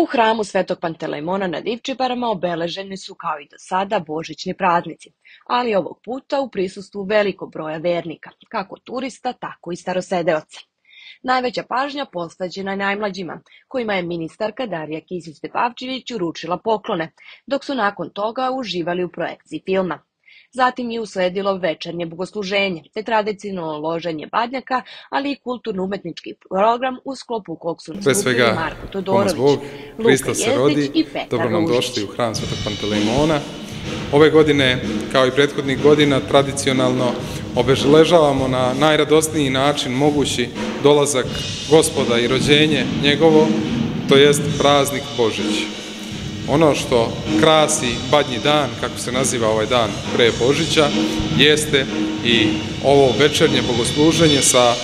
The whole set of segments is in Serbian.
U hramu Svetog Pantelejmona na Divčibarama obeleženi su kao i do sada božićni praznici, ali ovog puta u prisustvu velikog broja vernika, kako turista, tako i starosedeoca. Najveća pažnja postađena je najmlađima, kojima je ministarka Darija Kisić-Tepavčević uručila poklone, dok su nakon toga uživali u projekciji filma. Zatim je usledilo večernje bogosluženje, te tradicionalno loženje badnjaka, ali i kulturno-umetnički program u sklopu kog su svega, Marko Todorović, Bog, Luka se rodi, Jezdić i Petar dobro nam došli u hram Svetog Pantelejmona. Ove godine, kao i prethodnih godina, tradicionalno obeležavamo na najradosniji način mogući dolazak gospoda i rođenje njegovo, to jest praznik Božić. Ono što krasi badnji dan, kako se naziva ovaj dan pre Božića, jeste i ovo večernje bogosluženje sa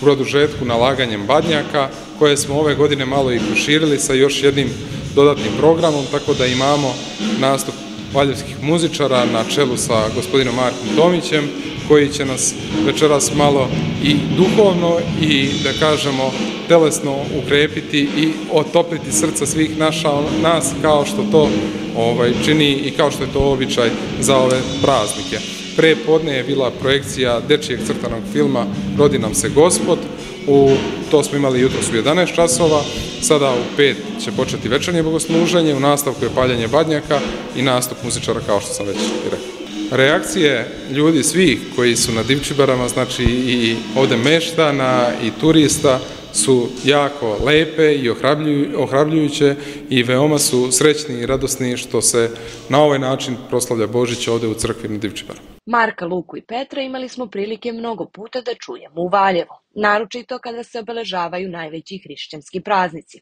produžetku nalaganjem badnjaka, koje smo ove godine malo i proširili sa još jednim dodatnim programom, tako da imamo nastup valjevskih muzičara na čelu sa gospodinom Markom Tomićem, koji će nas večeras malo i duhovno i, da kažemo, telesno ukrepiti i otopliti srca svih naša, nas kao što to ovaj, čini i kao što je to običaj za ove praznike. Pre podne je bila projekcija dečijeg crtanog filma Rodi nam se gospod, u, to smo imali jutros u 11 časova, sada u 5 će početi večernje bogosluženje, u nastavku je paljanje badnjaka i nastup muzičara kao što sam već rekao. Reakcije ljudi svih koji su na Divčibarama, znači i ovde meštana i turista, su jako lepe i ohrabljuju, ohrabljujuće i veoma su srećni i radosni što se na ovaj način proslavlja Božić ovde u crkvi na Divčibarama. Marka, Luku i Petra imali smo prilike mnogo puta da čujemo u Valjevu, naročito kada se obeležavaju najveći hrišćanski praznici.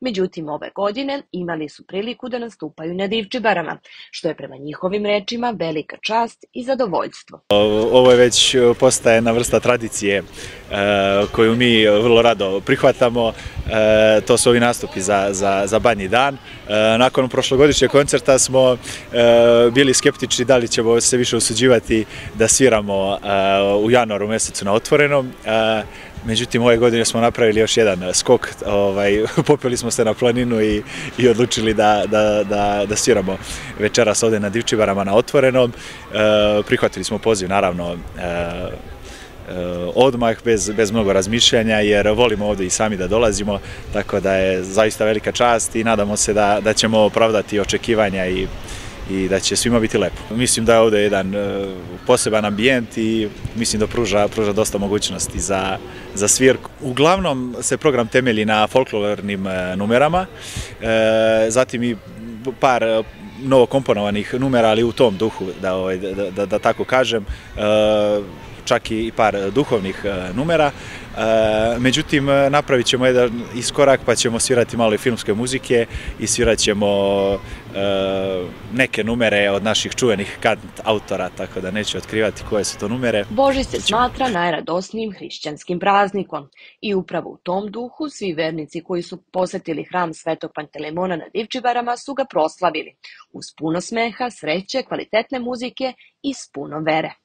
Međutim, ove godine imali su priliku da nastupaju na Divčibarama, što je prema njihovim rečima velika čast i zadovoljstvo. Ovo je već postaje jedna vrsta tradicije e, koju mi vrlo rado prihvatamo. E, to su ovi nastupi za, za, za banji dan. E, nakon prošlogodišnjeg koncerta smo e, bili skeptični da li ćemo se više usuđivati da sviramo e, u januaru mesecu na otvorenom. E, Međutim, ove godine smo napravili još jedan skok, ovaj, popeli smo se na planinu i, i odlučili da, da, da, da sviramo večeras ovde na Divčibarama na otvorenom. E, prihvatili smo poziv, naravno, e, e, odmah, bez, bez mnogo razmišljanja, jer volimo ovde i sami da dolazimo, tako da je zaista velika čast i nadamo se da, da ćemo opravdati očekivanja i i da će svima biti lepo. Mislim da je ovde jedan e, poseban ambijent i mislim da pruža, pruža dosta mogućnosti za, za svirku. Uglavnom se program temelji na folklornim e, numerama, e, zatim i par e, novo komponovanih numera, ali u tom duhu, da, ovaj, da, da, da tako kažem, čak i par duhovnih e, numera. E, međutim, napravit ćemo jedan iskorak pa ćemo svirati malo i filmske muzike i svirat ćemo e, neke numere od naših čuvenih kant autora, tako da neću otkrivati koje su to numere. Božić se smatra najradosnijim hrišćanskim praznikom i upravo u tom duhu svi vernici koji su posetili hram Svetog Pantelemona na Divčibarama su ga proslavili uz puno smeha, sreće, kvalitetne muzike i s puno vere.